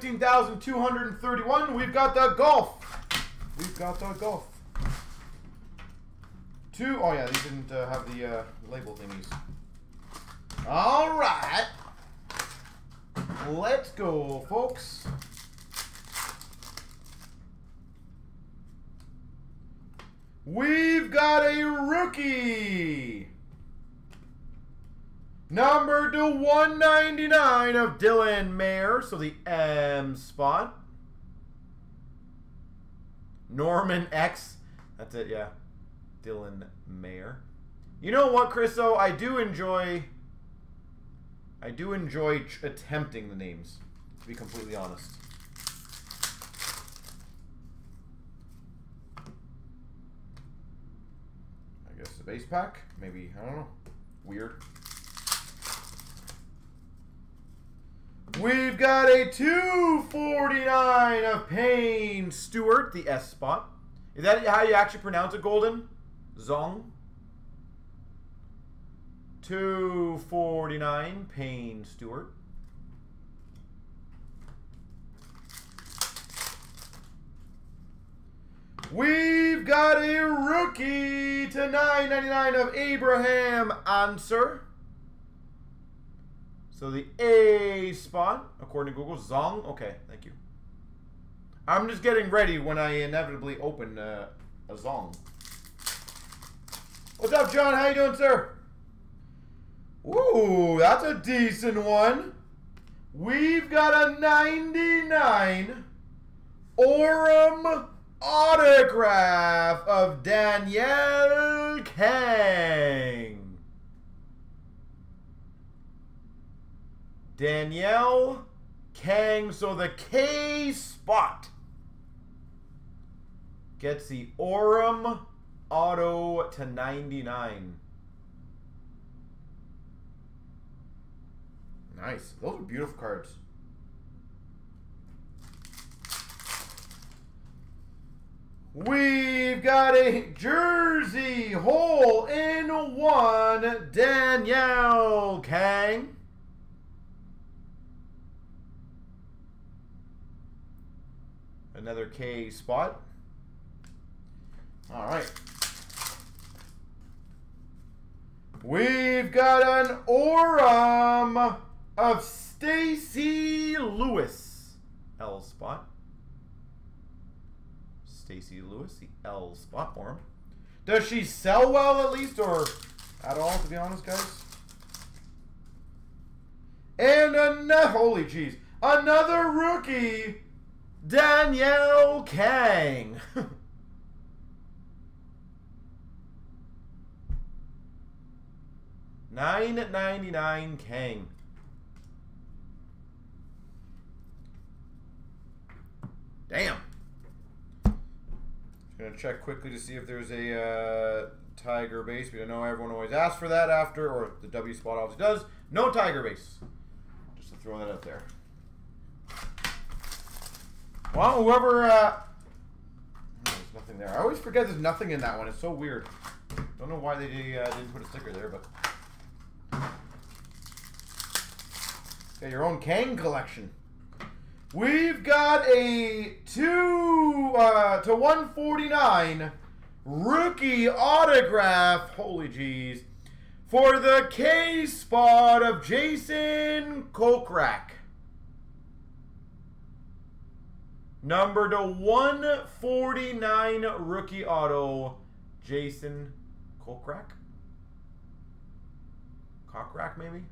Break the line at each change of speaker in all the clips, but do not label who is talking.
15,231. We've got the golf. We've got the golf. Two. Oh, yeah, these didn't uh, have the uh, label thingies. All right. Let's go, folks. We've got a rookie. Number to 199 of Dylan Meyer. So the M spot. Norman X. That's it, yeah. Dylan Meyer. You know what, Chriso? I do enjoy... I do enjoy attempting the names, to be completely honest. I guess the base pack? Maybe, I don't know. Weird. We've got a 249 of Payne Stewart, the S spot. Is that how you actually pronounce it, Golden? Zong? 249, Payne Stewart. We've got a rookie to 999 of Abraham Ancer. So the A spot, according to Google, Zong. Okay, thank you. I'm just getting ready when I inevitably open uh, a Zong. What's up, John? How you doing, sir? Ooh, that's a decent one. We've got a 99 Aurum autograph of Danielle Kang. Danielle Kang. So the K spot gets the Aurum auto to 99. Nice. Those are beautiful cards. We've got a jersey hole in one, Danielle Kang. Another K spot. All right. We've got an Aurum of Stacy Lewis. L spot. Stacy Lewis, the L spot for him. Does she sell well at least or at all, to be honest, guys? And another, holy jeez, another rookie, Danielle Kang. Nine ninety nine Kang. Damn. Gonna check quickly to see if there's a uh, tiger base. We don't know everyone always asks for that after, or the W spot obviously does. No tiger base. Just to throw that out there. Well, whoever. Uh, there's nothing there. I always forget there's nothing in that one. It's so weird. Don't know why they uh, didn't put a sticker there, but. Got your own Kang collection. We've got a two uh, to 149 rookie autograph. Holy jeez. For the K spot of Jason Kokrak. Number to 149 rookie auto, Jason Kokrak. Cockrack, maybe?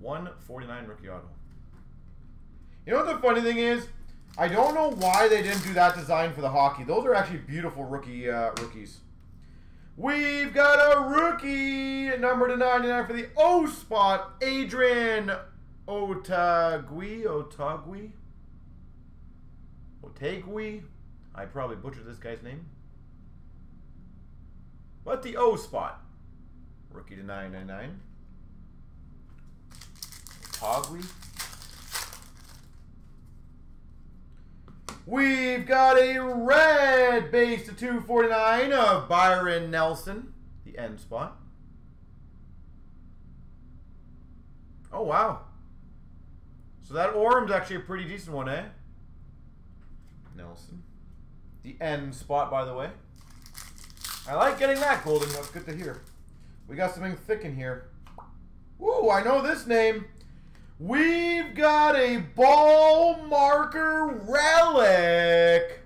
149 rookie auto. You know what the funny thing is? I don't know why they didn't do that design for the hockey. Those are actually beautiful rookie uh, rookies. We've got a rookie number to 99 for the O spot, Adrian Otaegui. Otagui? Otagui? I probably butchered this guy's name. But the O spot, rookie to 999. Pogly. We've got a red base to 249 of Byron Nelson, the end spot. Oh, wow. So that Aurum's actually a pretty decent one, eh? Nelson. The N spot, by the way. I like getting that, Golden. That's good to hear. We got something thick in here. Ooh, I know this name. We've got a ball marker relic.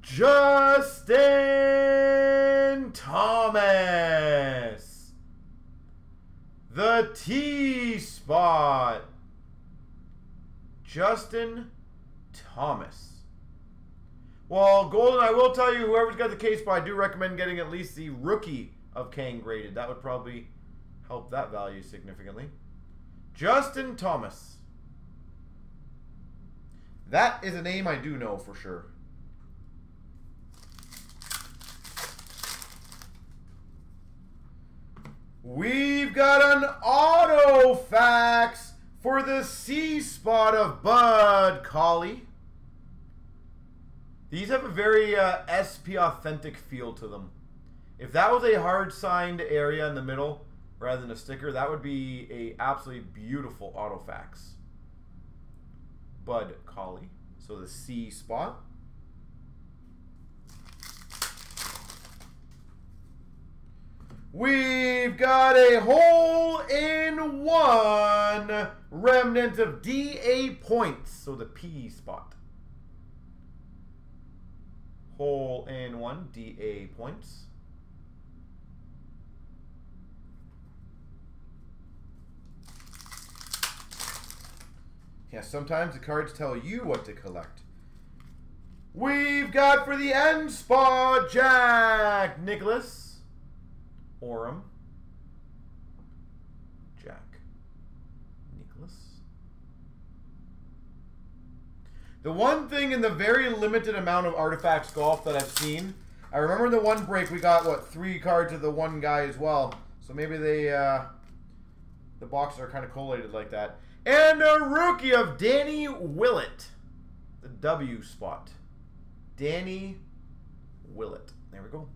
Justin Thomas. The T spot. Justin Thomas. Well, Golden, I will tell you, whoever's got the case spot, I do recommend getting at least the rookie of Kang graded. That would probably help that value significantly. Justin Thomas. That is a name I do know for sure. We've got an Autofacts for the C spot of Bud Cauley. These have a very uh, SP authentic feel to them. If that was a hard signed area in the middle rather than a sticker, that would be a absolutely beautiful Autofacts. Bud Cauley. So the C spot. We've got a hole in one remnant of DA points. So the P spot. Hole in one DA points. Yeah, sometimes the cards tell you what to collect. We've got for the end spot, Jack Nicklaus, Aurum. Jack The one thing in the very limited amount of artifacts golf that I've seen, I remember in the one break we got, what, three cards of the one guy as well. So maybe they, uh, the boxes are kind of collated like that. And a rookie of Danny Willett. The W spot. Danny Willett. There we go.